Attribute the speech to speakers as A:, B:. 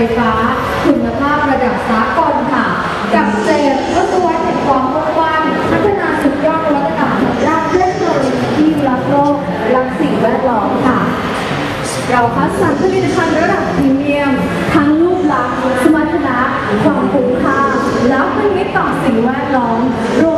A: ไฟฟ้า คุณภาพระดับสากลค่ะ กับเศษวัตถุวแห่งความกว้างพัฒนาสุดยอดวัฒนธรรมด้านเทคโนโลยีที่รักโลกรักสิ่งแวดล้อมค่ะ เราคัดสรรผลิตภัณฑ์ระดับพรีเมียม ทั้งรูปลักษณ์สมรรถนะความคุ้มค่าแล้วเป็นมิตรต่อสิ่งแวดล้อมรวม